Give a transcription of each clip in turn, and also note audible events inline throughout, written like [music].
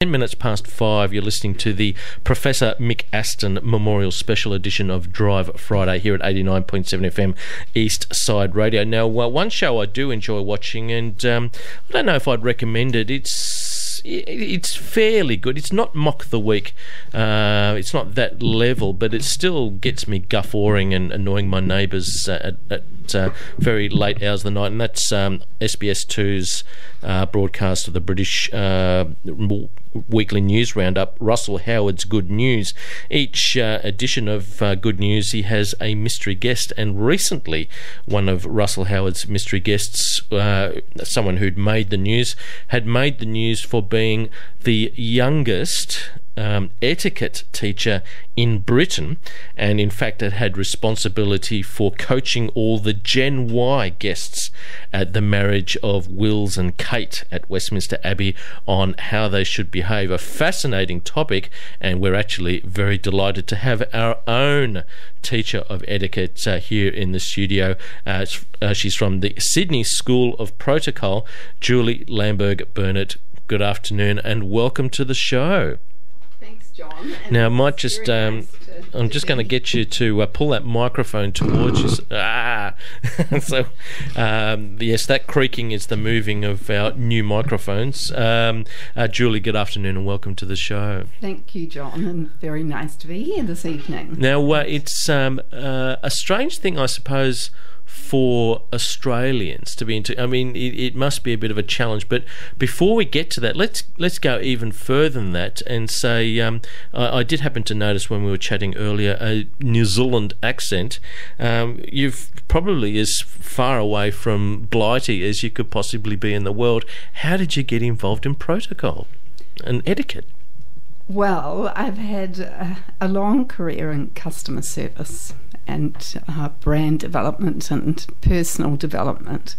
10 minutes past five, you're listening to the Professor Mick Aston Memorial Special Edition of Drive Friday here at 89.7 FM East Side Radio. Now, uh, one show I do enjoy watching, and um, I don't know if I'd recommend it. It's it's fairly good. It's not mock the week. Uh, it's not that level, but it still gets me guffawing and annoying my neighbours at, at uh, very late hours of the night. And that's um, SBS 2's uh, broadcast of the British uh, weekly news roundup, Russell Howard's Good News. Each uh, edition of uh, Good News, he has a mystery guest, and recently, one of Russell Howard's mystery guests, uh, someone who'd made the news, had made the news for being the youngest um, etiquette teacher in Britain, and in fact, it had responsibility for coaching all the Gen Y guests at the marriage of Wills and Kate at Westminster Abbey on how they should behave. A fascinating topic, and we're actually very delighted to have our own teacher of etiquette uh, here in the studio. Uh, uh, she's from the Sydney School of Protocol, Julie Lamberg Burnet. Good afternoon, and welcome to the show. John. Now, I might just. Um, nice to, I'm just going to get you to uh, pull that microphone towards you. [laughs] Ah, [laughs] so um, yes, that creaking is the moving of our new microphones. Um, uh, Julie, good afternoon and welcome to the show. Thank you, John, and very nice to be here this evening. Now, uh, it's um, uh, a strange thing, I suppose for Australians to be into. I mean, it, it, must be a bit of a challenge. But before we get to that, let's let's go even further than that and say um, I, I, did happen to notice when we were chatting earlier a New Zealand accent. Um, you've probably as far away from Blighty as you could possibly be in the world. How did you get involved in protocol and etiquette? Well, I've had a, a long career in customer service and uh, brand development and personal development.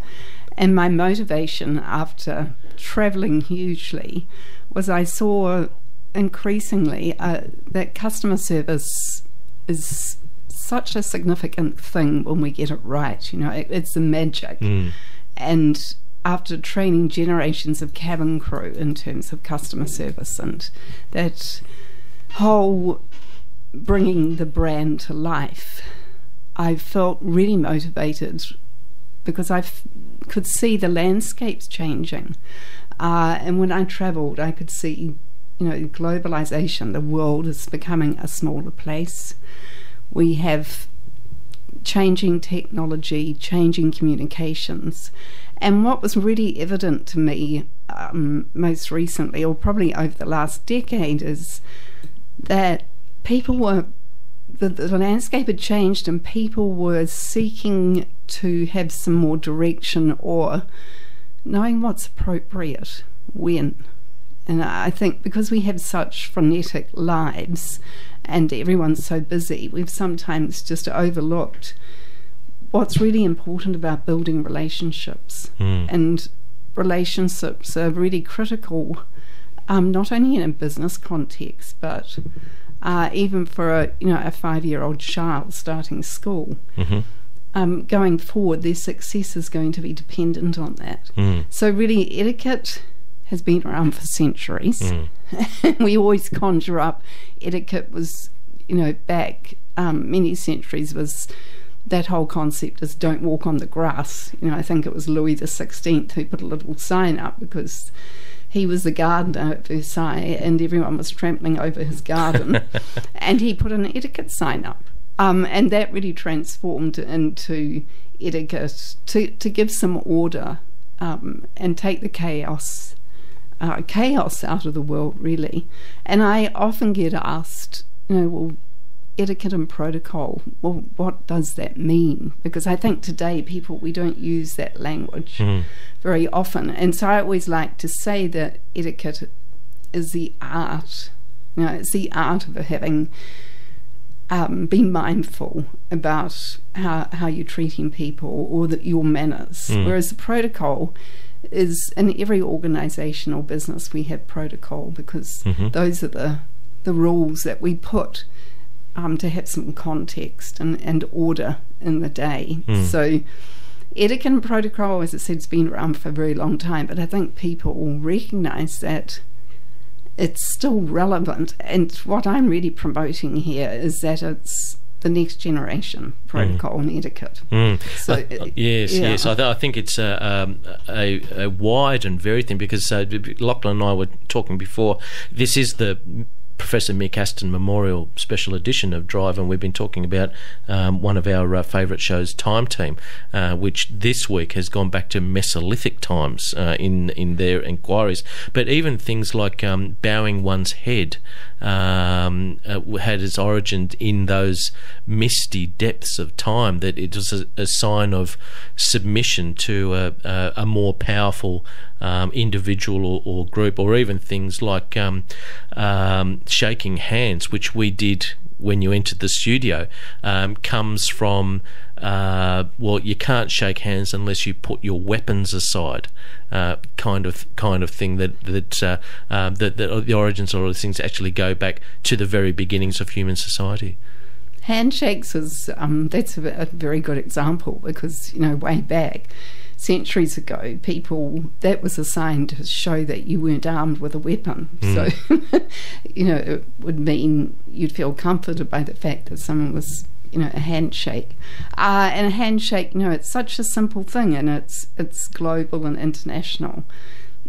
And my motivation after traveling hugely was I saw increasingly uh, that customer service is such a significant thing when we get it right. You know, it, it's the magic. Mm. And after training generations of cabin crew in terms of customer service and that whole bringing the brand to life I felt really motivated because I f- could see the landscapes changing. Uh, and when I travelled, I could see, you know, globalization. The world is becoming a smaller place. We have changing technology, changing communications. And what was really evident to me um, most recently, or probably over the last decade, is that people were the, the landscape had changed and people were seeking to have some more direction or knowing what's appropriate when. And I think because we have such frenetic lives and everyone's so busy, we've sometimes just overlooked what's really important about building relationships. Mm. And relationships are really critical, um, not only in a business context, but uh, even for a you know a five year old child starting school. Mm-hmm. Um, going forward, their success is going to be dependent on that. Mm. So, really, etiquette has been around for centuries. Mm. [laughs] we always conjure up etiquette was, you know, back um, many centuries was that whole concept is don't walk on the grass. You know, I think it was Louis the Sixteenth who put a little sign up because he was the gardener at Versailles and everyone was trampling over his garden. [laughs] and he put an etiquette sign up. Um, and that really transformed into etiquette to, to give some order um, and take the chaos uh, chaos out of the world, really. And I often get asked, you know, well, etiquette and protocol, well, what does that mean? Because I think today people, we don't use that language mm. very often. And so I always like to say that etiquette is the art, you know, it's the art of having. Um, be mindful about how, how you're treating people or that your manners. Mm. Whereas the protocol is in every organization or business we have protocol because mm-hmm. those are the the rules that we put um, to have some context and, and order in the day. Mm. So, etiquette and protocol, as I said, has been around for a very long time, but I think people will recognise that it's still relevant. And what I'm really promoting here is that it's the next generation protocol mm. and etiquette. Mm. So, uh, uh, yes, yeah. yes. I, th- I, think it's a, um, a, a, wide and varied thing because uh, Lachlan and I were talking before. This is the Professor Mick Aston Memorial Special Edition of Drive, and we've been talking about um, one of our uh, favourite shows, Time Team, uh, which this week has gone back to Mesolithic times uh, in in their inquiries. But even things like um, bowing one's head um, uh, had its origin in those misty depths of time. That it was a, a sign of submission to a, a, a more powerful um, individual or, or, group, or even things like um, um, shaking hands, which we did when you entered the studio, um, comes from uh, well, you can't shake hands unless you put your weapons aside, uh, kind of kind of thing. That that, uh, um, that, that the origins of all these things actually go back to the very beginnings of human society handshakes was um, that's a, a, very good example because you know way back centuries ago, people that was a sign to show that you weren't armed with a weapon. Mm. So, [laughs] you know, it would mean you'd feel comforted by the fact that someone was, you know, a handshake. Uh, and a handshake, you know, it's such a simple thing, and it's it's global and international.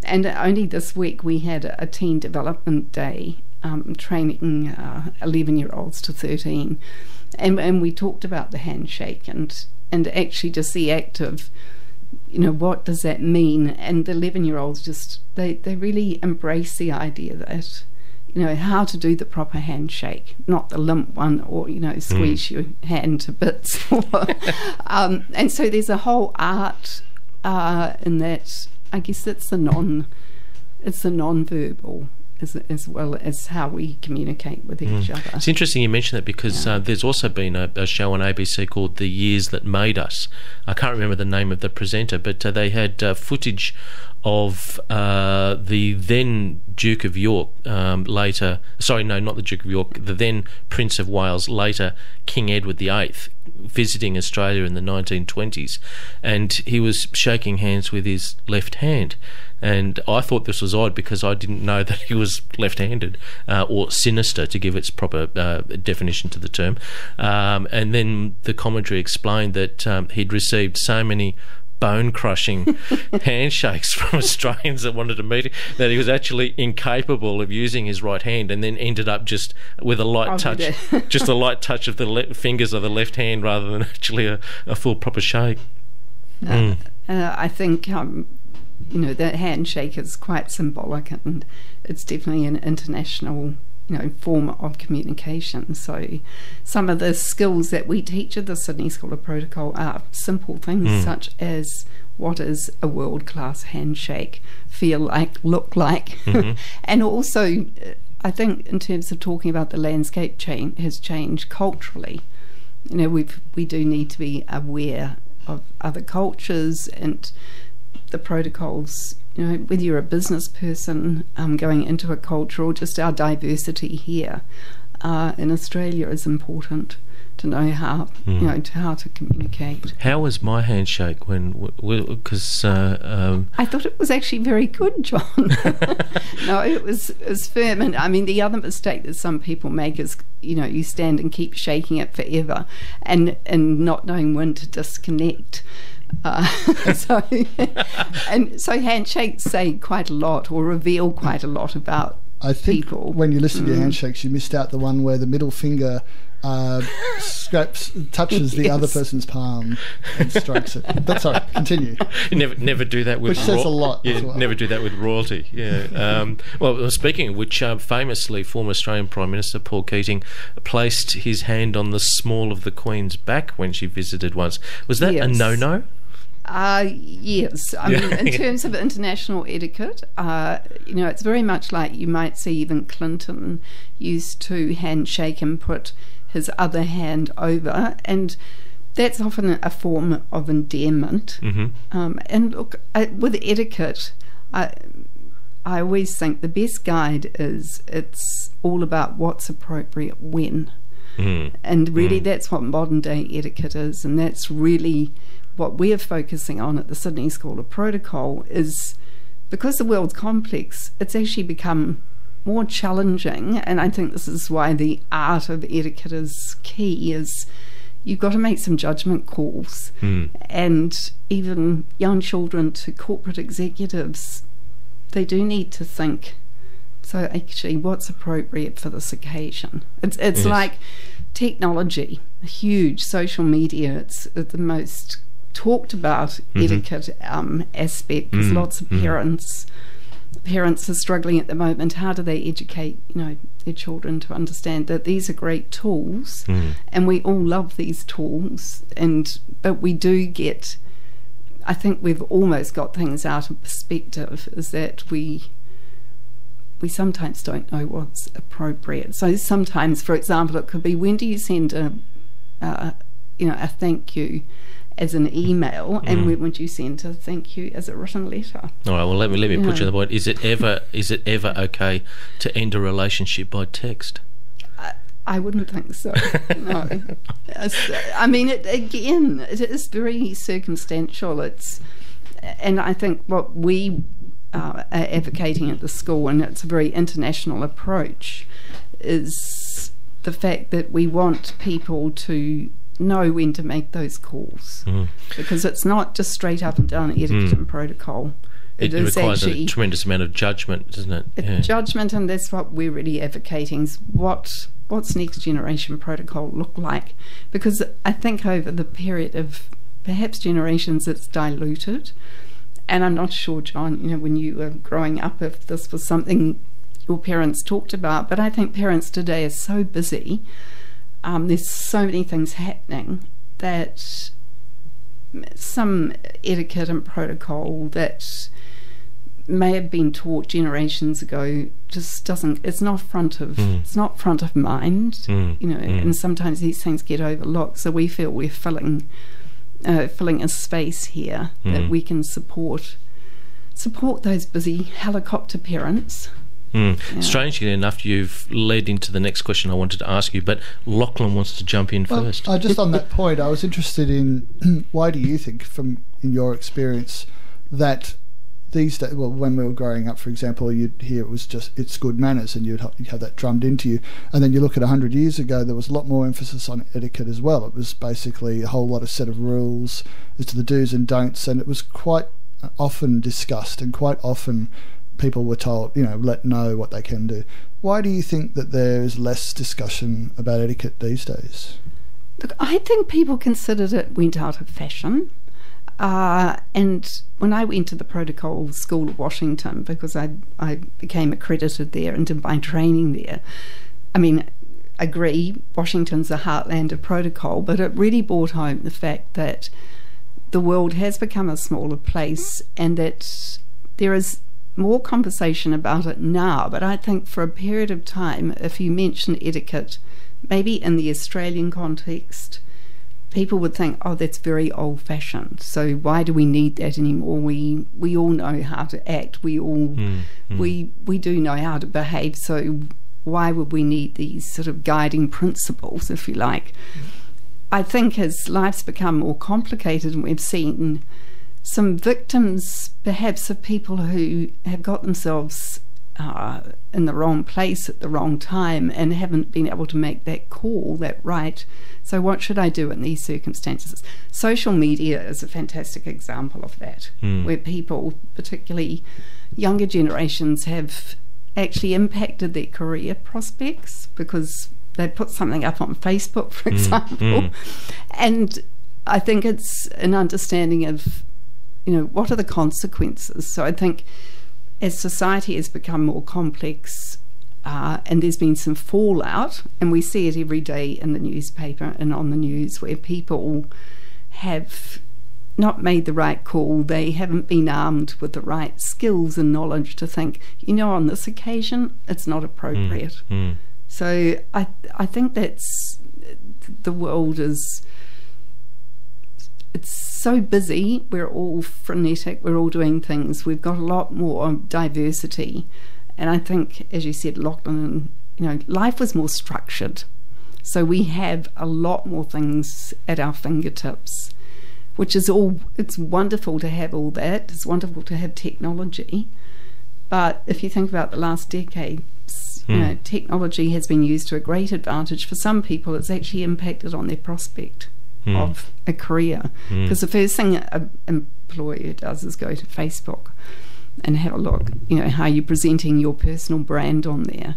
And only this week we had a teen development day um, training uh, 11 year olds to 13. And, and we talked about the handshake and, and actually just the act of you know, what does that mean? And the 11 year olds just, they, they really embrace the idea that, you know, how to do the proper handshake, not the limp one or, you know, squeeze mm. your hand to bits. [laughs] um, and so there's a whole art uh, in that, I guess it's the non, it's the non-verbal as, as well as how we communicate with each mm. other. It's interesting you mention that because yeah. uh, there's also been a, a, show on ABC called The Years That Made Us. I can't remember the name of the presenter, but uh, they had uh, footage of uh, the then Duke of York, um, later, sorry, no, not the Duke of York, the then Prince of Wales, later King Edward VIII, visiting Australia in the 1920s, and he was shaking hands with his left hand. And I thought this was odd because I didn't know [laughs] that he was left handed uh, or sinister, to give its proper uh, definition to the term. Um, and then the commentary explained that um, he'd received so many bone crushing [laughs] handshakes from [laughs] Australians that wanted to meet him that he was actually incapable of using his right hand and then ended up just with a light touch, just a light touch of the le- fingers of the left hand rather than actually a, a full proper shake. Uh, mm. uh, I think um, you know that handshake is quite symbolic and it's definitely an international you know form of communication. So some of the skills that we teach at the Sydney School of Protocol are simple things mm. such as what is a world class handshake feel like, look like, mm-hmm. [laughs] and also I think in terms of talking about the landscape change has changed culturally. You know, we we do need to be aware of other cultures and the protocols you know, whether you're a business person um, going into a culture or just our diversity here uh, in Australia is important to know how mm. you hmm. know to how to communicate. How was my handshake when because uh, um I thought it was actually very good, John. [laughs] no, it was it was firm, and I mean the other mistake that some people make is you know you stand and keep shaking it forever, and and not knowing when to disconnect. Uh, [laughs] [laughs] so, and so handshakes say quite a lot or reveal quite a lot about I think people. when you listen mm. to your handshakes, you missed out the one where the middle finger uh, [laughs] scrapes, touches the yes. other person's palm and strikes it. But sorry, continue. You never, never do that with. Which says a lot. Yeah, well. never do that with royalty. Yeah. Um, well, speaking of which, uh, famously, former Australian Prime Minister Paul Keating placed his hand on the small of the Queen's back when she visited once. Was that yes. a no-no? Uh, yes, I mean, in terms of international etiquette, uh, you know, it's very much like you might see even Clinton used to handshake and put his other hand over, and that's often a form of endearment. Mm-hmm. Um, and look, I, with etiquette, I, I always think the best guide is it's all about what's appropriate when. Mm. And really, mm. that's what modern day etiquette is, and that's really what we're focusing on at the Sydney School of Protocol is because the world's complex, it's actually become more challenging, and I think this is why the art of etiquette is key. Is you've got to make some judgment calls, Mm. and even young children to corporate executives, they do need to think. So actually, what's appropriate for this occasion? It's it's Yes. like technology, huge social media. It's the most talked about Mhm. etiquette um, aspect because Mm, lots of mm. parents parents are struggling at the moment. How do they educate you know their children to understand that these are great tools, Mm. and we all love these tools, and but we do get. I think we've almost got things out of perspective. Is that we we sometimes don't know what's appropriate. So sometimes, for example, it could be when do you send a, uh, you know, a thank you as an email, and Mm. when would you send a thank you as a written letter? All right. Well, let me let me You put you know. on the point. Is it ever is it ever okay to end a relationship by text? I wouldn't think so. no, [laughs] I mean, it, again, it is very circumstantial. It's, and I think what we uh, are advocating at the school, and it's a very international approach, is the fact that we want people to know when to make those calls Mm. because it's not just straight up and down etiquette Mm. and protocol. It, is requires actually a tremendous amount of judgment, doesn't it? Yeah. judgment, and that's what we're really advocating. Is what what's next generation protocol look like? Because I think over the period of perhaps generations, it's diluted, and I'm not sure, John. You know, when you were growing up, if this was something your parents talked about, but I think parents today are so busy. Um, there's so many things happening that some etiquette and protocol that may have been taught generations ago just doesn't it's not front of Mm. it's not front of mind Mm, you know mm. and sometimes these things get overlooked so we feel we're filling uh, filling a space here that we can support support those busy helicopter parents Mm. Yeah. Strangely enough, you've led into the next question I wanted to ask you, but Lachlan wants to jump in Well, first. uh, just on that point, I was interested in [clears throat] why do you think, from in your experience, that these days, well, when we were growing up, for example, you'd hear it was just it's good manners, and you'd, ha- you'd have that drummed into you, and then you look at hundred years ago, there was a lot more emphasis on etiquette as well. It was basically a whole lot of set of rules as to the do's and don'ts, and it was quite often discussed, and quite often people were told, you know, let know what they can do. Why do you think that there is less discussion about etiquette these days? Look, I think people considered it went out of fashion. Uh, and when I went to the Protocol School of Washington, because I, I became accredited there and did my training there, I mean, agree, Washington's the heartland of protocol, but it really brought home the fact that the world has become a smaller place and that there is more conversation about it now. But I think for a period of time, if you mention etiquette, maybe in the Australian context, people would think, "Oh, that's very old-fashioned. So why do we need that anymore? We we all know how to act. We all Mm, mm. we we do know how to behave. So why would we need these sort of guiding principles, if you like?" I think as life's become more complicated, and we've seen some victims, perhaps, of people who have got themselves uh, in the wrong place at the wrong time and haven't been able to make that call, that right. So, what should I do in these circumstances? Social media is a fantastic example of that, Mm. where people, particularly younger generations, have actually impacted their career prospects because they put something up on Facebook, for Mm, example. mm. And I think it's an understanding of, you know, what are the consequences. So I think as society has become more complex, uh, and there's been some fallout, and we see it every day in the newspaper and on the news where people have not made the right call, they haven't been armed with the right skills and knowledge to think, you know, on this occasion, it's not appropriate. Mm. So I I think that's the world is it's so busy. We're all frenetic. We're all doing things. We've got a lot more diversity, and I think, as you said, Lachlan, you know, life was more structured. So we have a lot more things at our fingertips, which is all. It's wonderful to have all that. It's wonderful to have technology, but if you think about the last decade, You hmm. know, technology has been used to a great advantage. For some people, it's actually impacted on their prospect of a career. Because the first thing an employer does is go to Facebook and have a look, you know, how you're presenting your personal brand on there.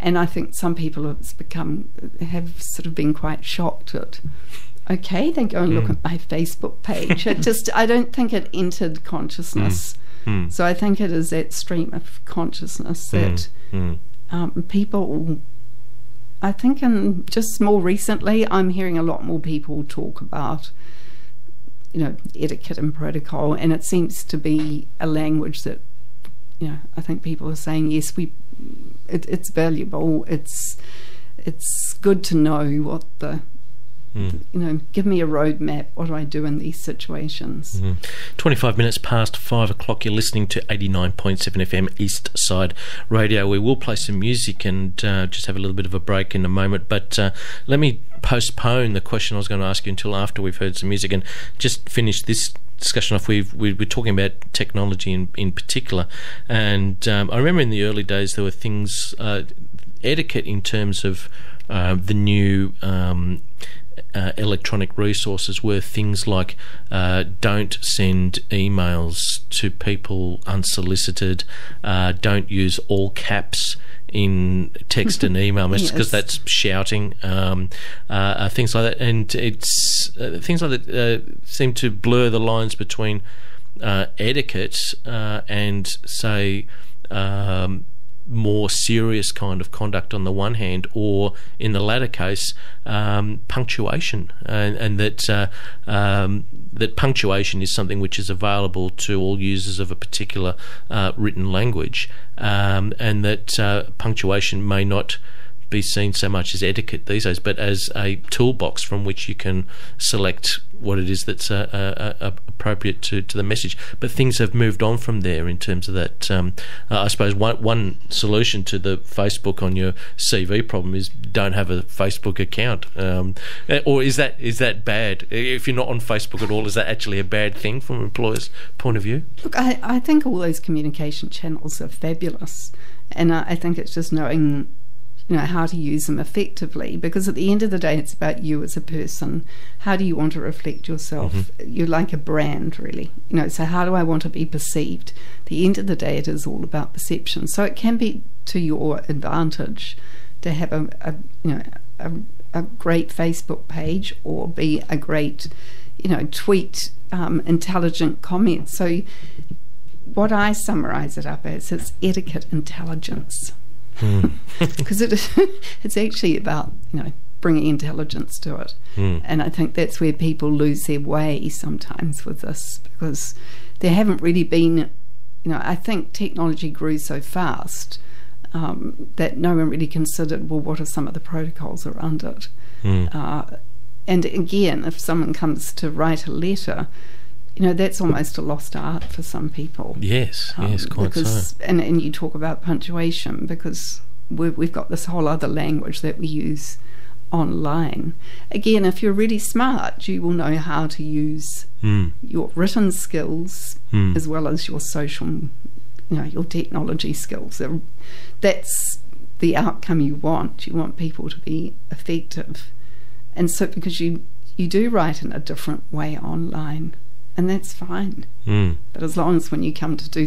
And I think some people have become, have sort of been quite shocked at, okay, they go and look at my Facebook page. it just, I don't think it entered consciousness. Mm. So I think it is that stream of consciousness that Mm. um, people I think in just more recently I'm hearing a lot more people talk about you know etiquette and protocol and it seems to be a language that you know I think people are saying yes we it, it's valuable. It's it's good to know what the Mm. you know give me a roadmap what do I do in these situations Mm. 25 minutes past 5 o'clock, you're listening to 89.7 FM East Side Radio. We will play some music and uh, just have a little bit of a break in a moment, but uh, let me postpone the question I was going to ask you until after we've heard some music and just finish this discussion off. We've, we we're talking about technology in, in particular, and um, I remember in the early days there were things, uh, etiquette in terms of uh, the new. Um, uh, electronic resources were things like uh, don't send emails to people unsolicited, uh, don't use all caps in text and [laughs] email messages because Yes. that's shouting, um, uh, uh, things like that, and it's uh, things like that uh, seem to blur the lines between uh, etiquette uh, and say. Um, more serious kind of conduct on the one hand, or in the latter case, um, punctuation, and, and that uh, um, that punctuation is something which is available to all users of a particular uh, written language, um, and that uh, punctuation may not be seen so much as etiquette these days, but as a toolbox from which you can select what it is that's uh, uh, uh, appropriate to, to the message. But things have moved on from there in terms of that. Um, uh, I suppose one one solution to the Facebook on your CV problem is don't have a Facebook account, um, or is that is that bad? If you're not on Facebook at all, is that actually a bad thing from an employer's point of view? Look, I, I think all those communication channels are fabulous, and I, I think it's just knowing, you know, how to use them effectively. Because at the end of the day, it's about you as a person. How do you want to reflect yourself? You're like a brand, really. You know, so how do I want to be perceived? At the end of the day, it is all about perception. So it can be to your advantage to have a, a you know a, a great Facebook page or be a great you know tweet um, intelligent comment. So what I summarize it up as is etiquette intelligence because it [laughs] it's actually about you know bringing intelligence to it Hmm. and I think that's where people lose their way sometimes with this because there haven't really been you know I think technology grew so fast um, that no one really considered well what are some of the protocols around it Hmm. uh, and again if someone comes to write a letter you know that's almost a lost art for some people Yes, yes, um, quite because, so. And, and you talk about punctuation because we've, we've got this whole other language that we use online. Again, if you're really smart, you will know how to use Hmm. your written skills Hmm. as well as your social, you know, your technology skills. That's the outcome you want. You want people to be effective, and so because you you do write in a different way online, and that's fine. Hmm. But as long as when you come to do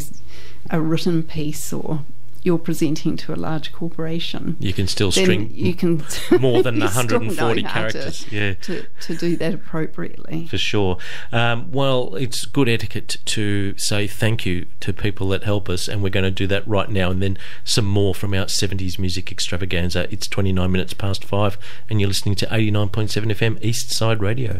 a written piece or you're presenting to a large corporation, You can still string you can [laughs] more than [laughs] 140 know how to- characters. Yeah. to, to do that appropriately. for sure. Um, well, it's good etiquette to say thank you to people that help us, and we're going to do that right now. And then some more from our 70s music extravaganza. It's 29 minutes past five, and you're listening to 89.7 FM East Side Radio.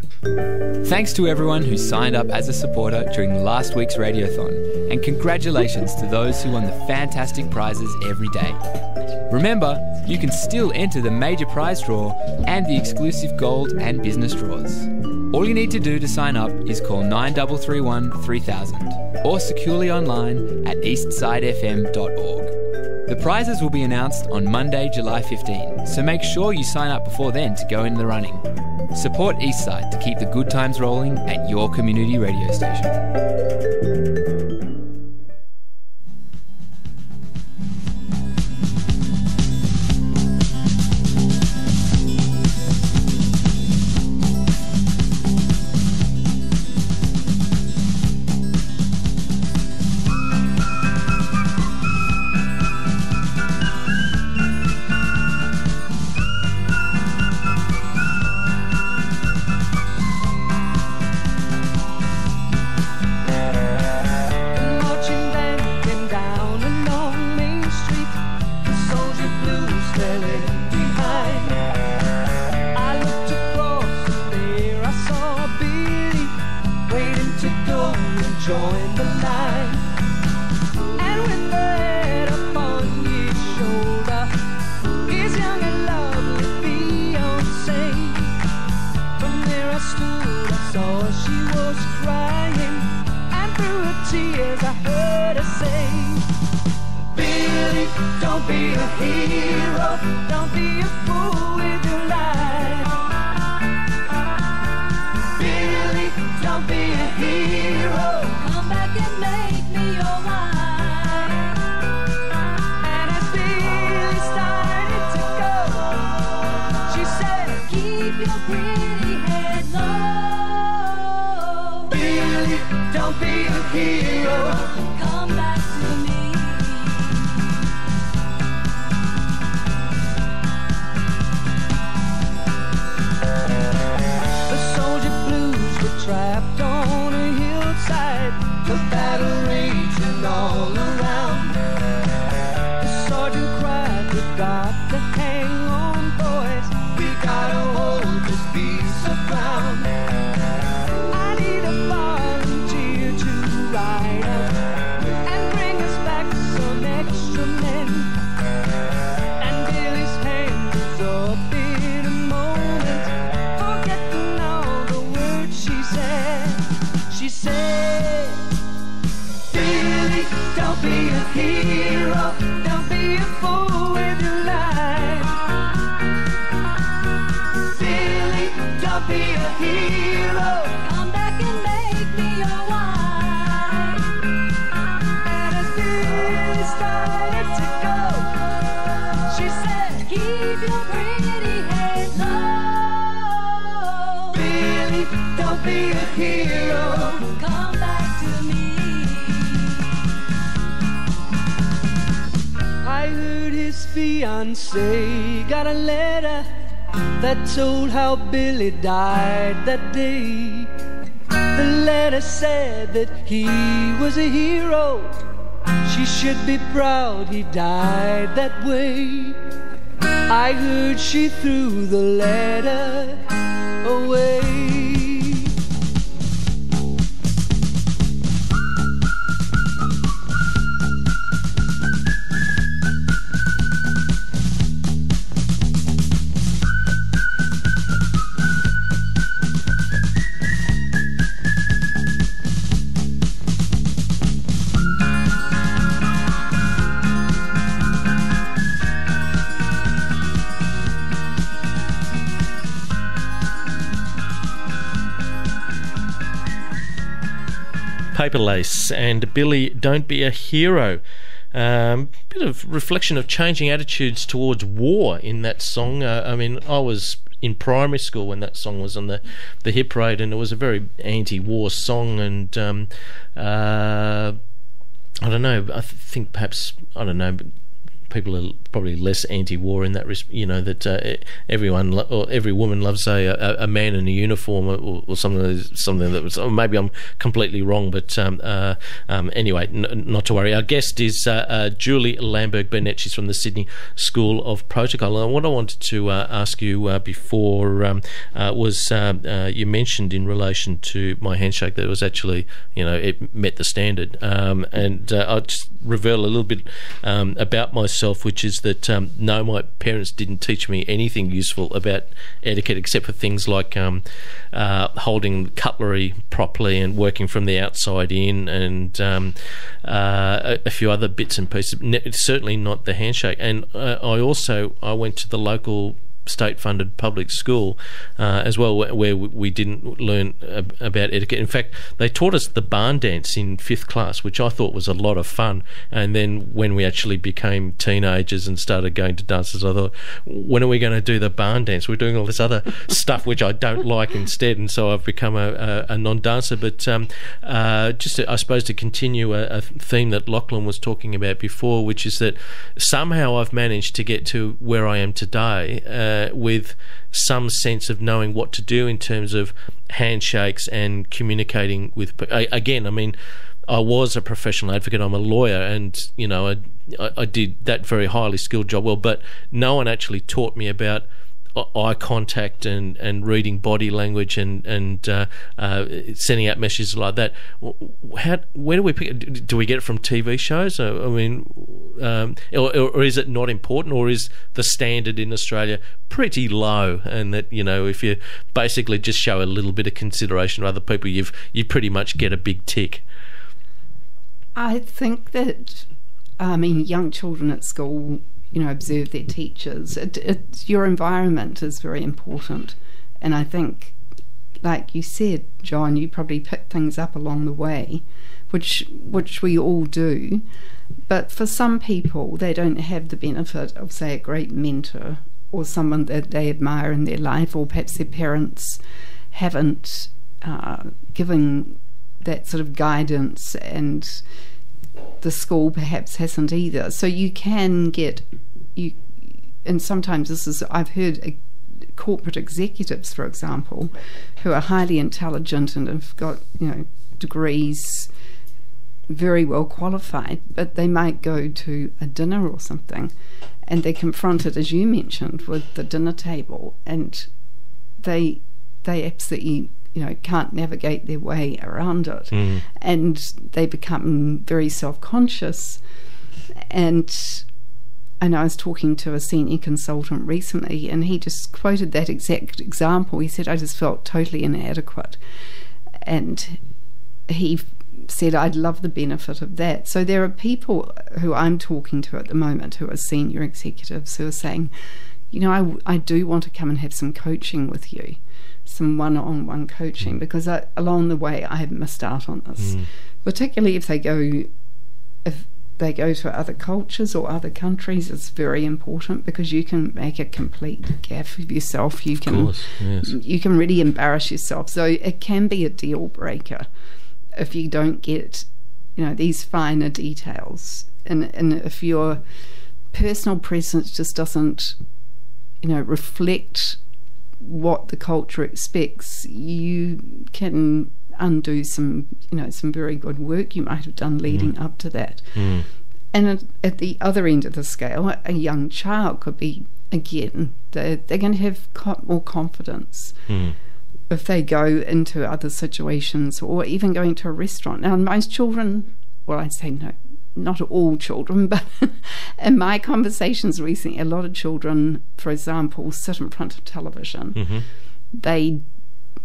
Thanks to everyone who signed up as a supporter during last week's Radiothon, and congratulations to those who won the fantastic prizes every day. Remember, you can still enter the major prize draw and the exclusive gold and business draws. All you need to do to sign up is call 9331 3000 or securely online at eastsidefm.org. The prizes will be announced on Monday, July 15, so make sure you sign up before then to go in the running. Support Eastside to keep the good times rolling at your community radio station. Hero, fiance got a letter that told how Billy died that day. The letter said that he was a hero. She should be proud he died that way. I heard she threw the letter Paper Lace and Billy, Don't Be a Hero. Um, bit of reflection of changing attitudes towards war in that song. Uh, I mean, I was in primary school when that song was on the, the hit parade, and it was a very anti-war song. And um, uh, I don't know. I th- think perhaps I don't know. People are probably less anti-war in that. Res- you know that uh, everyone lo- or every woman loves a, a, a man in a uniform or, or something. Something that was. Maybe I'm completely wrong, but um, uh, um, anyway, n- not to worry. Our guest is uh, uh, Julie Lamberg Burnet. She's from the Sydney School of Protocol. And what I wanted to uh, ask you uh, before um, was you mentioned in relation to my handshake that it was actually you know it met the standard, um, and I'll just reveal a little bit um, about myself, which is that um, no, my parents didn't teach me anything useful about etiquette except for things like um, uh, holding cutlery properly and working from the outside in, and um, uh, a, few other bits and pieces. Ne- certainly not the handshake. And uh, I also I went to the local state funded public school uh, as well, where, we didn't learn ab- about etiquette. In fact, they taught us the barn dance in fifth class, which I thought was a lot of fun. And then when we actually became teenagers and started going to dances, I thought, when are we going to do the barn dance? We're doing all this other [laughs] stuff which I don't like instead. And so I've become a, a, a non dancer. But um, uh, just, to, I suppose, to continue a, a theme that Lachlan was talking about before, which is that somehow I've managed to get to where I am today. Uh, with some sense of knowing what to do in terms of handshakes and communicating with. Again, I mean, I was a professional advocate. I'm a lawyer, and you know, I, I, did that very highly skilled job well. But no one actually taught me about uh, eye contact and, and reading body language and and uh, uh, sending out messages like that. How where do we pick? Do we get it from TV shows? Uh, I mean, um, or, or is it not important, or is the standard in Australia pretty low? And that you know, if you basically just show a little bit of consideration to other people, you've you pretty much get a big tick. I think that, I mean, young children at school, you know, observe their teachers. It, it, your environment is very important. And I think, like you said, John, you probably pick things up along the way, which, which we all do. But for some people, they don't have the benefit of, say, a great mentor or someone that they admire in their life, or perhaps their parents haven't uh, given that sort of guidance and the school perhaps hasn't either so you can get you and sometimes this is i've heard uh, corporate executives for example who are highly intelligent and have got you know degrees very well qualified but they might go to a dinner or something and they're confronted as you mentioned with the dinner table and they they absolutely you know can't navigate their way around it Mm. and they become very self-conscious and and I was talking to a senior consultant recently and he just quoted that exact example. He said I just felt totally inadequate. And he said I'd love the benefit of that. So there are people who I'm talking to at the moment who are senior executives who are saying you know I, I do want to come and have some coaching with you some one-on-one coaching because I, along the way I have missed out on this. Mm. particularly if they go if they go to other cultures or other countries it's very important because you can make a complete gaffe of yourself. You Of can course, yes. you can really embarrass yourself. So it can be a deal breaker if you don't get you know these finer details. And and if your personal presence just doesn't you know reflect what the culture expects you can undo some you know some very good work you might have done leading up to that Mm. and at, at the other end of the scale, a young child could be, again, they're, they're going to have co- more confidence Mm. if they go into other situations or even going to a restaurant. Now, most children, well, I'd say no, not all children, [laughs] but in my conversations recently, a lot of children, for example, sit in front of television. Mhm. They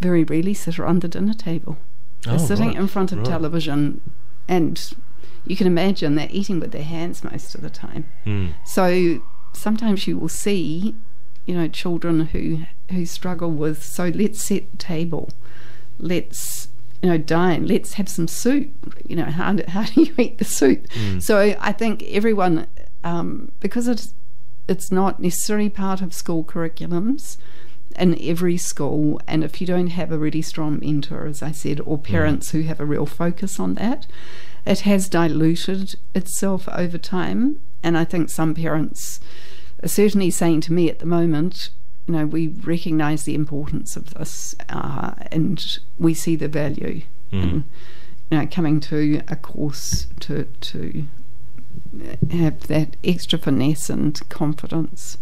very rarely sit around the dinner table. They're Oh, sitting right, in front of right. television, and you can imagine they're eating with their hands most of the time. Mm. So sometimes you will see, you know, children who who struggle with. So let's set the table. Let's you know dine. Let's have some soup. You know, how do, how do you eat the soup? Mm. So I think everyone, um, because it's it's not necessarily part of school curriculums in every school, and if you don't have a really strong mentor, as I said, or parents who have a real focus on that, it has diluted itself over time. And I think some parents are certainly saying to me at the moment, you know, we recognise the importance of this, uh, and we see the value Mm. in, you know, coming to a course to to have that extra finesse and confidence.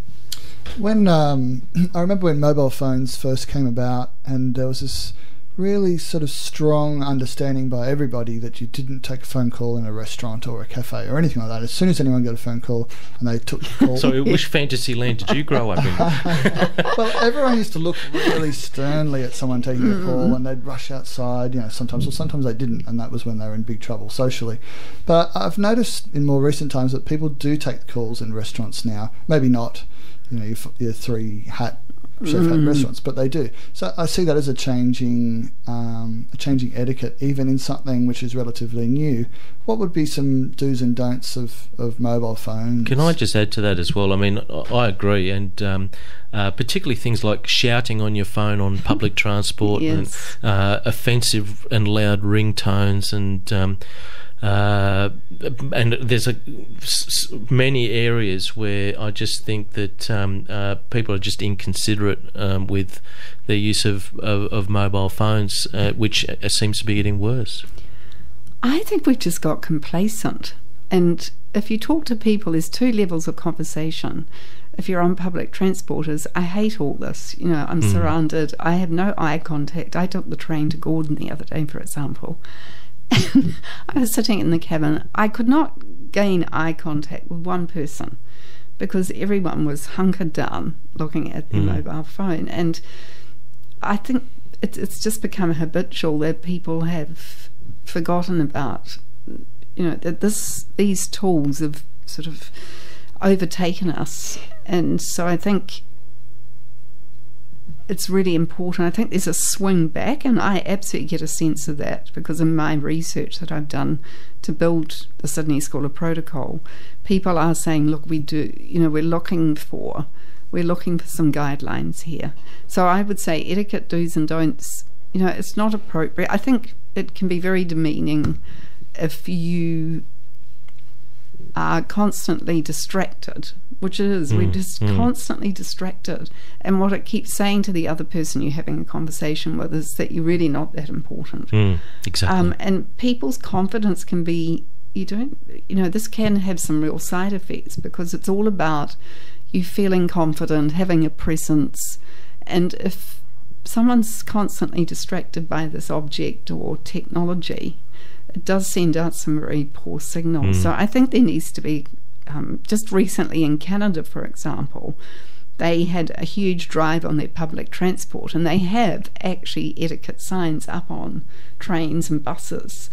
When um, [clears throat] I remember when mobile phones first came about, and there was this really sort of strong understanding by everybody that you didn't take a phone call in a restaurant or a cafe or anything like that. As soon as anyone got a phone call and they took the call, [laughs] So, which fantasy land did you grow up in? [laughs] well, everyone used to look really sternly at someone taking a Mm-hmm. call, and they'd rush outside. You know, sometimes, or sometimes they didn't, and that was when they were in big trouble socially. But I've noticed in more recent times that people do take calls in restaurants now. Maybe not, you know, your, your three hat chef hat Mm. restaurants, but they do. So I see that as a changing, um, a changing etiquette, even in something which is relatively new. What would be some do's and don'ts of, of mobile phones? Can I just add to that as well? I mean, I- I agree, and um, uh, particularly things like shouting on your phone on public transport Yes. and uh, offensive and loud ringtones, and um, uh, and there's a s- many areas where I just think that um, uh, people are just inconsiderate um, with their use of of, of mobile phones, uh, which uh, seems to be getting worse. I think we've just got complacent. And if you talk to people, there's two levels of conversation. if you're on public transporters, I hate all this. You know, I'm surrounded. I have no eye contact. I took the train to Gordon the other day, for example. And [laughs] I was sitting in the cabin. I could not gain eye contact with one person because everyone was hunkered down looking at their hmm. mobile phone. And I think it's, it's just become habitual that people have forgotten about, you know, that this these tools have sort of overtaken us. And so I think it's really important. I think there's a swing back, and I absolutely get a sense of that because in my research that I've done to build the Sydney School of Protocol, people are saying, look, we do, you know, we're looking for, we're looking for some guidelines here. So I would say etiquette do's and don'ts, you know, it's not appropriate. I think it can be very demeaning if you are constantly distracted, which it is. We're just constantly distracted. And what it keeps saying to the other person you're having a conversation with is that you're really not that important. Mm, exactly. Um, and people's confidence can be, you don't, you know, this can have some real side effects because it's all about you feeling confident, having a presence. And if someone's constantly distracted by this object or technology, it does send out some very poor signals. So I think there needs to be, um, just recently in Canada, for example, they had a huge drive on their public transport, and they have actually etiquette signs up on trains and buses.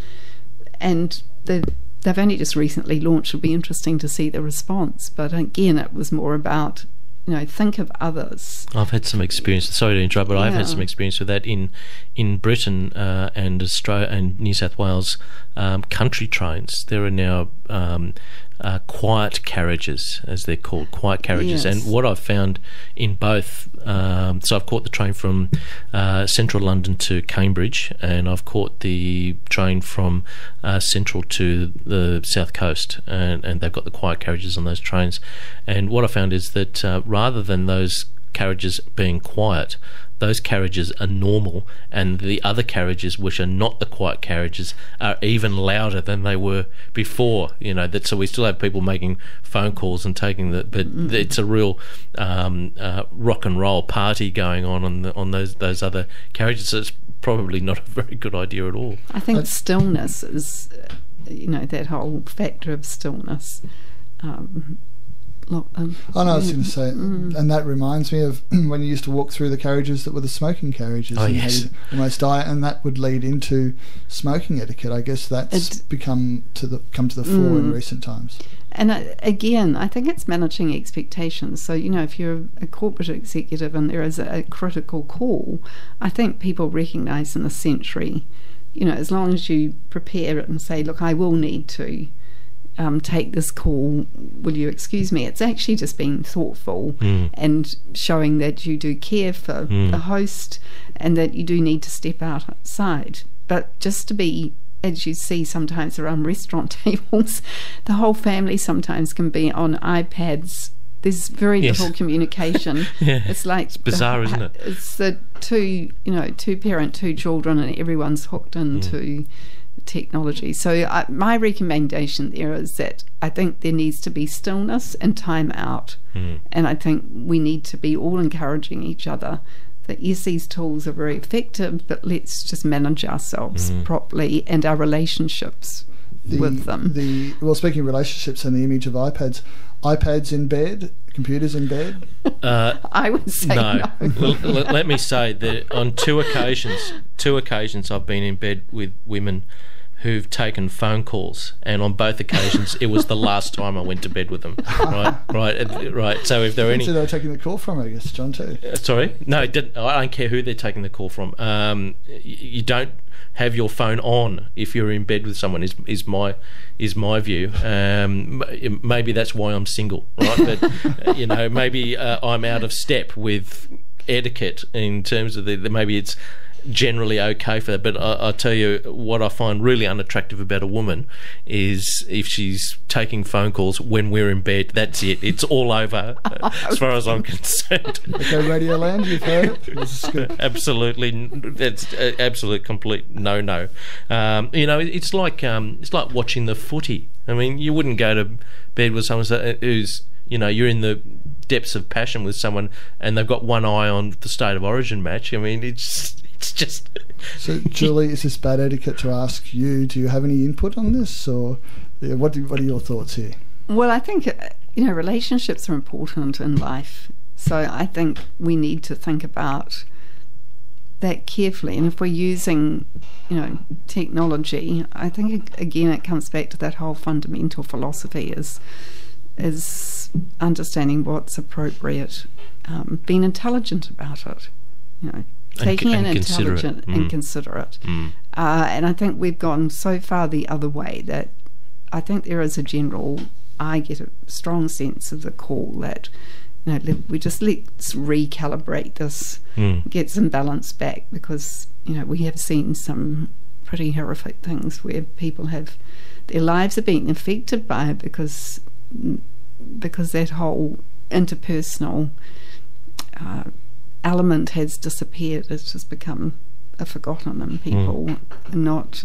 And the, they've only just recently launched. It'll be interesting to see the response. But again, it was more about, you know, think of others. I've had some experience. Sorry to interrupt, but I've had some experience with that in in Britain uh, and Australia and New South Wales um, country trains. There are now um, uh, quiet carriages, as they're called, quiet carriages. Yes. And what I've found in both, um, so I've caught the train from uh, central London to Cambridge, and I've caught the train from uh, central to the south coast, and, and they've got the quiet carriages on those trains. And what I found is that uh, rather than those carriages being quiet, those carriages are normal, and the other carriages, which are not the quiet carriages, are even louder than they were before. You know that, so we still have people making phone calls and taking the, but it's a real um, uh, rock and roll party going on on the, on those those other carriages. So it's probably not a very good idea at all. I think stillness is, uh, you know, that whole factor of stillness. Um, lo- um, Oh no, I was going to say, and that reminds me of [clears throat] when you used to walk through the carriages that were the smoking carriages, Oh, and yes. almost die, and that would lead into smoking etiquette. I guess that's It- become to the come to the fore in recent times. And uh, again, I think it's managing expectations. So, you know, if you're a corporate executive and there is a, a critical call, I think people recognise in the century, you know, as long as you prepare it and say, look, I will need to um, take this call, will you excuse me? It's actually just being thoughtful mm. and showing that you do care for mm. the host and that you do need to step outside. But just to be as you see sometimes around restaurant [laughs] tables, the whole family sometimes can be on iPads. There's very Yes. little communication. [laughs] Yeah. It's like it's bizarre, isn't it? It's the two, you know, two parent, two children, and everyone's hooked into mm. Technology. So I, my recommendation there is that I think there needs to be stillness and time out, and I think we need to be all encouraging each other. That yes, these tools are very effective, but let's just manage ourselves properly and our relationships The, with them. The well, speaking of relationships and the image of iPads, iPads in bed, computers in bed. Uh, [laughs] I would say no. no. Well, let, let me say that on two occasions, two occasions I've been in bed with women who've taken phone calls, and on both occasions it was the last [laughs] time I went to bed with them. Right, right, right. So if there are any, So they were taking the call from, I guess, John too. Uh, Sorry, no, it didn't, I don't care who they're taking the call from. Um, you don't have your phone on if you're in bed with someone. Is is my is my view. Um, maybe that's why I'm single, right? But uh, you know, maybe uh, I'm out of step with etiquette in terms of the, the maybe it's generally okay for that. But I, I tell you what I find really unattractive about a woman is if she's taking phone calls when we're in bed. That's it. It's all over uh, [laughs] as far as I'm concerned. [laughs] Okay, Radio Land, you've heard it. This is good. [laughs] absolutely, that's absolute complete no no. Um, you know, it's like um, it's like watching the footy. I mean, you wouldn't go to bed with someone who's you know you're in the depths of passion with someone, and they've got one eye on the state of origin match. I mean, it's it's just So, Julie, is this bad etiquette to ask you? Do you have any input on this, or yeah, what? Do, what are your thoughts here? Well, I think, uh, you know, relationships are important in life. So I think we need to think about that carefully. And if we're using, you know, technology, I think again it comes back to that whole fundamental philosophy is is understanding what's appropriate, um, being intelligent about it, you know, taking and considerate. intelligent Mm. and considerate. Mm. Uh, and I think we've gone so far the other way that I think there is a general, I get a strong sense of the call that, you know, let- we just let's recalibrate this, Mm. get some balance back because, you know, we have seen some pretty horrific things where people have, their lives are being affected by it because, because that whole interpersonal uh, element has disappeared. It's just become a forgotten, and people hmm. are not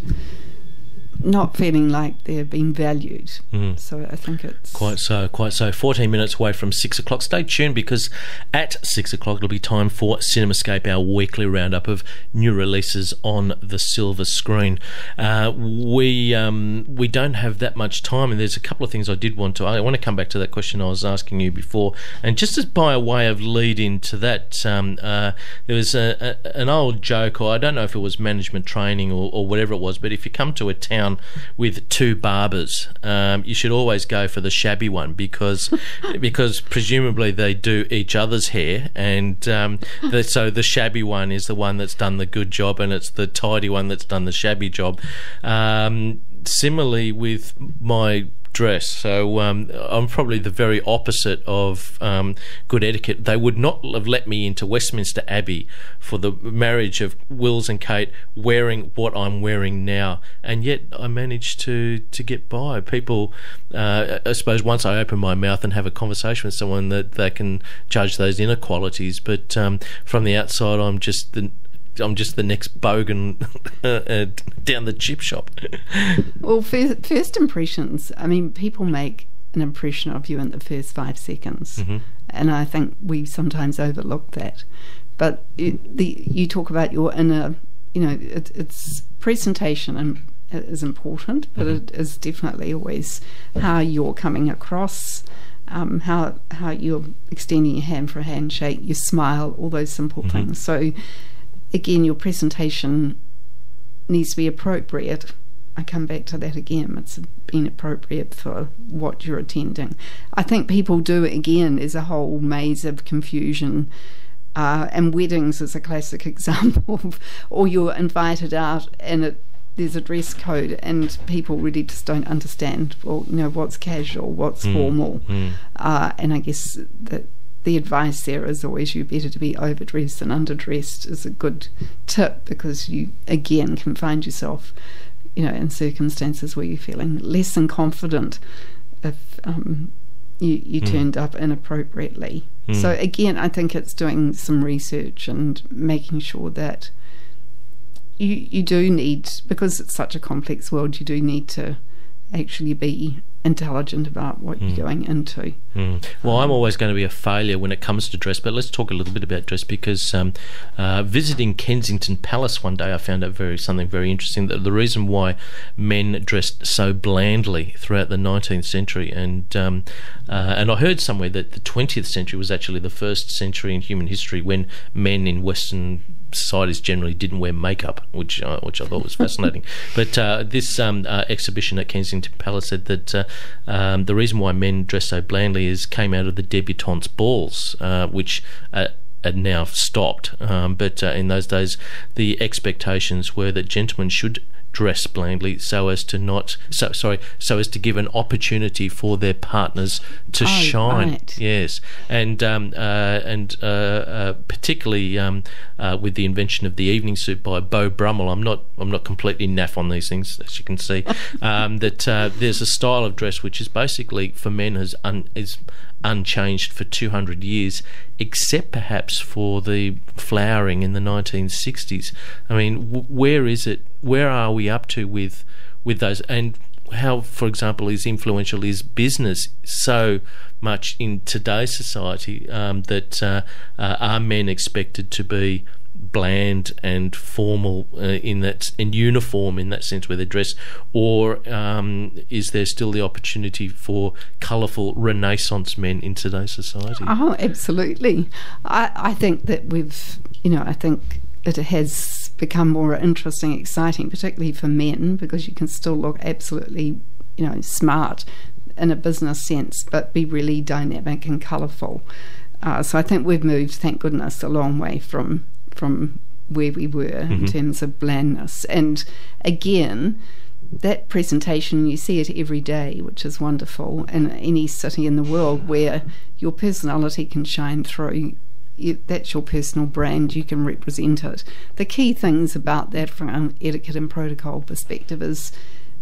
not feeling like they're being valued. Mm. So I think it's Quite so, quite so. 14 minutes away from 6 o'clock. Stay tuned because at 6 o'clock it'll be time for Cinemascape, our weekly roundup of new releases on the silver screen. Uh, we um, we don't have that much time, and there's a couple of things I did want to. I want to come back to that question I was asking you before. And just as by a way of lead into that, um, uh, there was a, a, an old joke, or I don't know if it was management training or, or whatever it was, but if you come to a town with two barbers, um, you should always go for the shabby one because [laughs] because presumably they do each other's hair, and um, the, so the shabby one is the one that's done the good job, and it's the tidy one that's done the shabby job. Um, similarly with my dress. So um, I'm probably the very opposite of um, good etiquette. They would not have let me into Westminster Abbey for the marriage of Wills and Kate wearing what I'm wearing now, and yet I managed to to get by. People, uh, I suppose, once I open my mouth and have a conversation with someone, that they can judge those inequalities. But um, from the outside, I'm just the I'm just the next bogan [laughs] uh, down the chip shop. well, first, first impressions. I mean, people make an impression of you in the first five seconds, Mm-hmm. and I think we sometimes overlook that. But it, the you talk about your inner, you know, it, it's presentation and it is important, but it is definitely always how you're coming across. Um, how how you're extending your hand for a handshake, your smile, all those simple things. So, again, your presentation needs to be appropriate. I come back to that again. It's being appropriate for what you're attending. I think people do it again. There's a whole maze of confusion. Uh, and weddings is a classic [laughs] example of, or you're invited out and it, there's a dress code and people really just don't understand, well, you know, what's casual, what's formal. Uh, and I guess that the advice there is always you better to be overdressed than underdressed is a good tip because you again can find yourself you know in circumstances where you're feeling less than confident if um, you you turned up inappropriately. So again i think it's doing some research and making sure that you you do need because it's such a complex world you do need to actually be intelligent about what you're going into Mm. Well, I'm always going to be a failure when it comes to dress, but let's talk a little bit about dress because um, uh, visiting Kensington Palace one day, I found out very something very interesting. That the reason why men dressed so blandly throughout the 19th century, and um, uh, and I heard somewhere that the 20th century was actually the first century in human history when men in Western societies generally didn't wear makeup, which uh, which I thought was [laughs] fascinating. But uh, this um, uh, exhibition at Kensington Palace said that uh, um, the reason why men dress so blandly is came out of the debutantes' balls, uh, which. Uh, had now stopped, um, but uh, in those days, the expectations were that gentlemen should dress blandly so as to not so sorry so as to give an opportunity for their partners to Oh, shine right. Yes, and um, uh, and uh, uh, particularly um, uh, with the invention of the evening suit by Beau Brummel, I'm not I'm not completely naff on these things, as you can see. [laughs] um, that uh, there's a style of dress which is basically for men has un- is unchanged for 200 years, except perhaps for the flowering in the 1960s. I mean, where is it? Where are we up to with with those? And how, for example, is influential is business so much in today's society um, that uh, uh, are men expected to be bland and formal uh, in that and uniform in that sense where they dress, or um, is there still the opportunity for colourful Renaissance men in today's society? Oh, absolutely. I, I think that we've, you know, I think it has become more interesting, exciting, particularly for men, because you can still look absolutely, you know, smart in a business sense, but be really dynamic and colourful. Uh, so I think we've moved, thank goodness, a long way from from where we were in mm-hmm. terms of blandness. And again, that presentation you see it every day, which is wonderful in any city in the world where your personality can shine through. You, that's your personal brand. You can represent it. The key things about that from an etiquette and protocol perspective is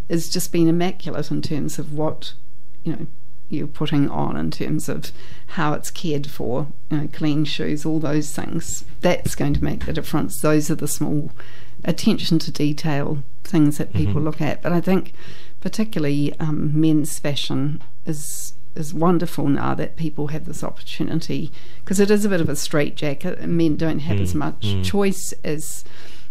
is just being immaculate in terms of what you know you're putting on in terms of how it's cared for, you know, clean shoes, all those things. That's going to make the difference. Those are the small attention to detail things that people Mhm. look at. But I think particularly um, men's fashion is is wonderful now that people have this opportunity because it is a bit of a straitjacket and men don't have as Mm, much mm. choice as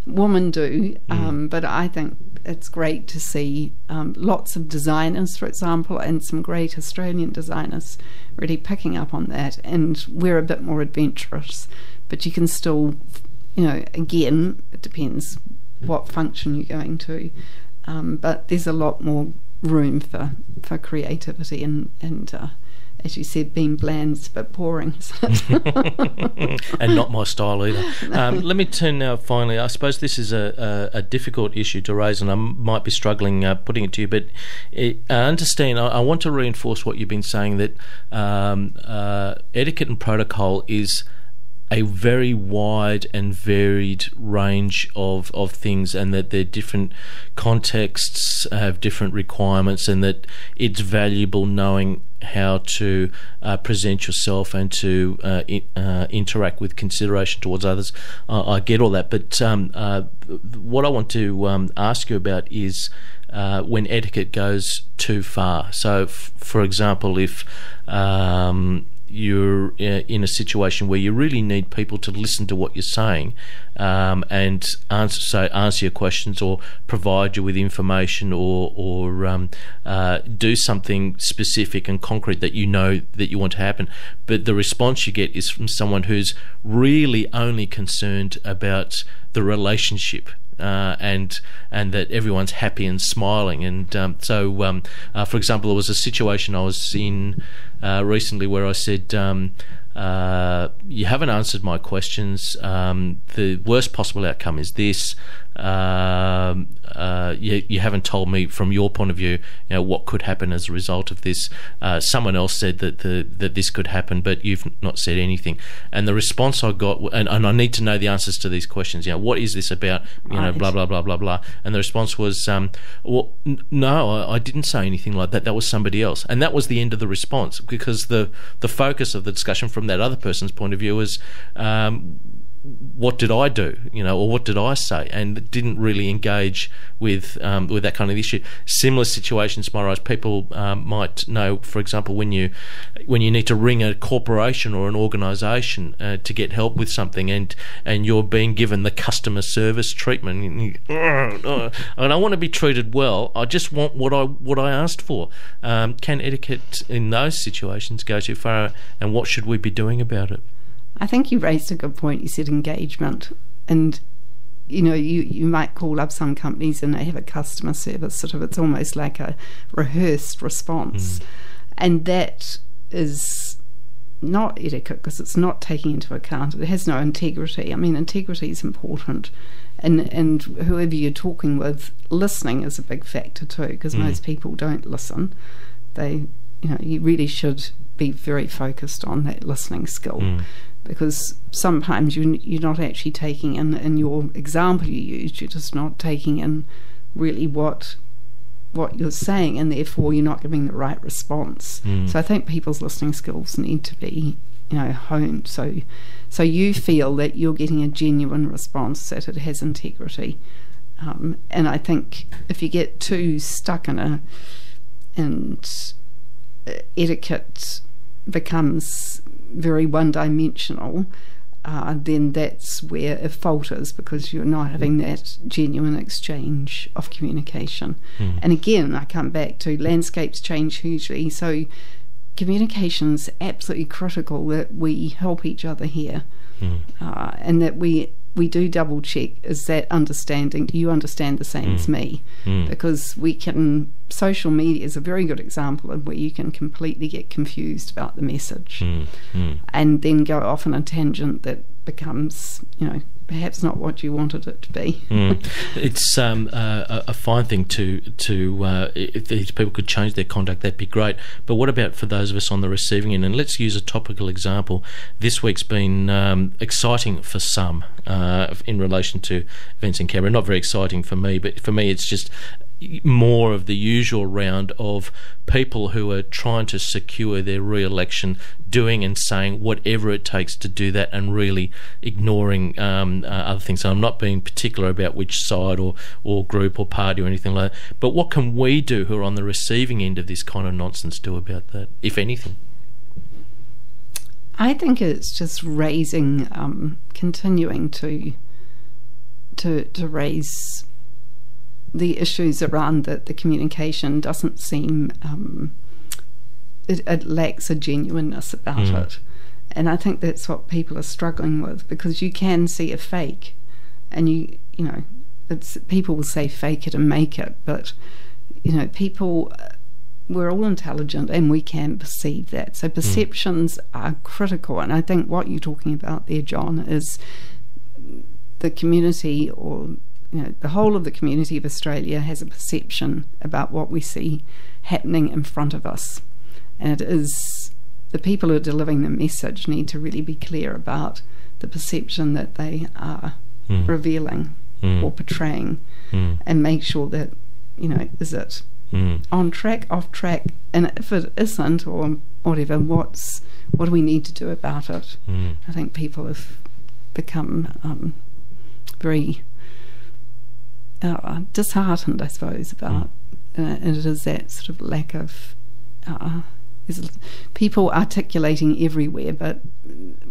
women do. Um, but I think it's great to see um, lots of designers, for example, and some great Australian designers really picking up on that. And we're a bit more adventurous, but you can still, you know, again, it depends what function you're going to. Um, but there's a lot more room for, for creativity and, and uh, as you said, being bland's but boring. [laughs] and not my style either. Um, let me turn now. Finally, I suppose this is a, a, a difficult issue to raise, and I m- might be struggling uh, putting it to you. But it, I understand. I, I want to reinforce what you've been saying that um, uh, etiquette and protocol is a very wide and varied range of, of things, and that their different contexts have different requirements, and that it's valuable knowing how to uh, present yourself and to uh, in, uh, interact with consideration towards others. I get all that, but um, uh, what I want to um, ask you about is. Uh, when etiquette goes too far. So, f- for example, if um, you're uh, in a situation where you really need people to listen to what you're saying um, and answer so answer your questions or provide you with information or or um, uh, do something specific and concrete that you know that you want to happen. But the response you get is from someone who's really only concerned about the relationship uh, and and that everyone's happy and smiling. And um, so, um, uh, for example, there was a situation I was in uh, recently where I said. Um, uh, you haven't answered my questions. Um, the worst possible outcome is this. Um, uh, you, you haven't told me from your point of view, you know, what could happen as a result of this. Uh, someone else said that the that this could happen, but you've not said anything. And the response I got, and, and I need to know the answers to these questions. You know, what is this about? You know, blah blah blah blah blah. And the response was, um, well, n- no, I, I didn't say anything like that. That was somebody else, and that was the end of the response because the the focus of the discussion from that other person's point of view was. Um, what did I do, you know, or what did I say, and didn't really engage with um, with that kind of issue. Similar situations might arise. People um, might know, for example, when you when you need to ring a corporation or an organisation uh, to get help with something, and and you're being given the customer service treatment. and you- "Ugh, ugh, I want to be treated well. I just want what I what I asked for. Um, can etiquette in those situations go too far, and what should we be doing about it? I think you raised a good point. You said engagement, and you know, you you might call up some companies and they have a customer service sort of. It's almost like a rehearsed response, and that is not etiquette because it's not taking into account. It has no integrity. I mean, integrity is important, and and whoever you're talking with, listening is a big factor too. Because Mm. most people don't listen. They, you know, you really should be very focused on that listening skill Mm. Because sometimes you, you're not actually taking in, in your example you used, you're just not taking in really what what you're saying, and therefore you're not giving the right response. Mm. So I think people's listening skills need to be, you know, honed. So, so you feel that you're getting a genuine response, that it has integrity, Um, and I think if you get too stuck in a and uh, etiquette becomes very one dimensional, uh, then that's where it falters because you're not having that genuine exchange of communication. And again, I come back to landscapes change hugely, so communication is absolutely critical that we help each other here uh, and that we we do double check is that understanding do you understand the same as mm. me? Mm. Because we can social media is a very good example of where you can completely get confused about the message. Mm. And then go off on a tangent that becomes you know perhaps not what you wanted it to be Mm. [laughs] It's um, uh, a fine thing to to uh, if these people could change their conduct, that'd be great. But what about for those of us on the receiving end? And let's use a topical example. This week's been um, exciting for some uh, in relation to events in Canberra. Not very exciting for me, but for me, it's just more of the usual round of people who are trying to secure their re-election, doing and saying whatever it takes to do that, and really ignoring um, uh, other things. So I'm not being particular about which side or or group or party or anything like that. But what can we do who are on the receiving end of this kind of nonsense do about that, if anything? I think it's just raising, um, continuing to to to raise the issues around that the communication doesn't seem um, it, it lacks a genuineness about Mm. it, and I think that's what people are struggling with because you can see a fake, and you you know it's people will say fake it and make it, but you know people we're all intelligent and we can perceive that. So perceptions are critical. And I think what you're talking about there, John, is the community or you know, the whole of the community of Australia has a perception about what we see happening in front of us. And it is the people who are delivering the message need to really be clear about the perception that they are Mm. revealing Mm. or portraying Mm. and make sure that, you know, is it Mm. on track, off track, and if it isn't, or whatever, what's what do we need to do about it? Mm. I think people have become um, very uh, disheartened, I suppose, about, uh, and it is that sort of lack of. Uh, people articulating everywhere, but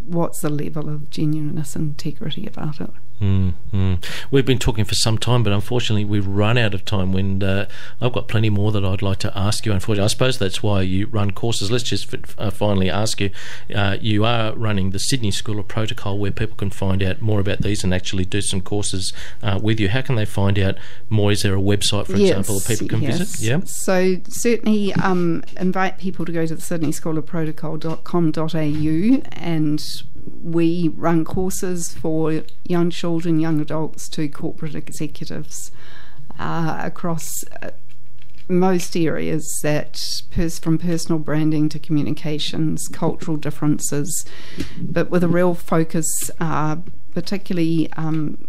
what's the level of genuineness and integrity about it? Mm, mm. We've been talking for some time, but unfortunately, we've run out of time. When uh, I've got plenty more that I'd like to ask you. Unfortunately, I suppose that's why you run courses. Let's just f- uh, finally ask you: uh, You are running the Sydney School of Protocol, where people can find out more about these and actually do some courses uh, with you. How can they find out more? Is there a website, for example, that people can yes. visit? Yeah. So certainly um, invite people to go to the Sydney School of Protocol.com.au and we run courses for young children, young adults to corporate executives uh, across uh, most areas that pers- from personal branding to communications, cultural differences, but with a real focus, uh, particularly um,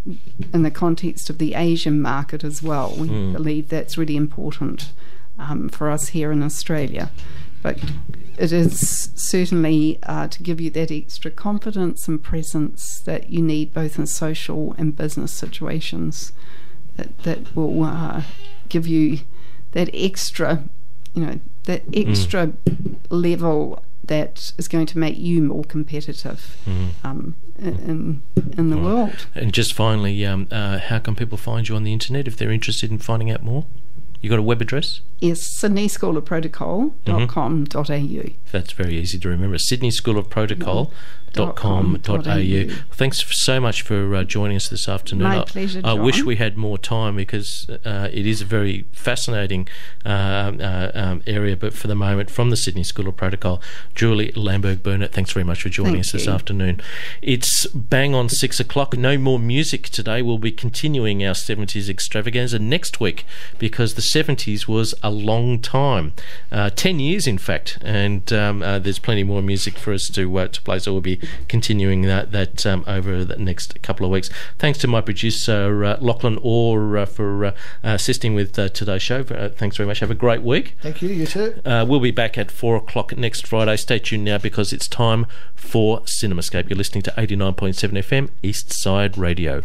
in the context of the Asian market as well. We Mm. believe that's really important um, for us here in Australia. But it is certainly uh, to give you that extra confidence and presence that you need both in social and business situations that, that will uh, give you that extra, you know, that extra level that is going to make you more competitive Mm. um, in in the Right. world. And just finally, um, uh, how can people find you on the internet if they're interested in finding out more? You got a web address? Yes, Sydney School of Protocol.com.au. Mm-hmm. That's very easy to remember. Sydney School of Protocol.com.au. Mm-hmm. .com.au. Thanks so much for uh, joining us this afternoon. My I, pleasure, I wish we had more time because uh, it is a very fascinating um, uh, um, area. But for the moment, from the Sydney School of Protocol, Julie Lamberg Burnet, thanks very much for joining Thank us this afternoon. It's bang on six o'clock. No more music today. We'll be continuing our 70s extravaganza next week because the 70s was a long time uh, 10 years, in fact. And um, uh, there's plenty more music for us to, uh, to play, so we'll be continuing that, that um, over the next couple of weeks. Thanks to my producer, uh, Lachlan Orr, uh, for uh, assisting with uh, today's show. Uh, thanks very much. Have a great week. Thank you. You too. Uh, we'll be back at 4 o'clock next Friday. Stay tuned now because it's time for CinemaScape. You're listening to 89.7 FM East Side Radio.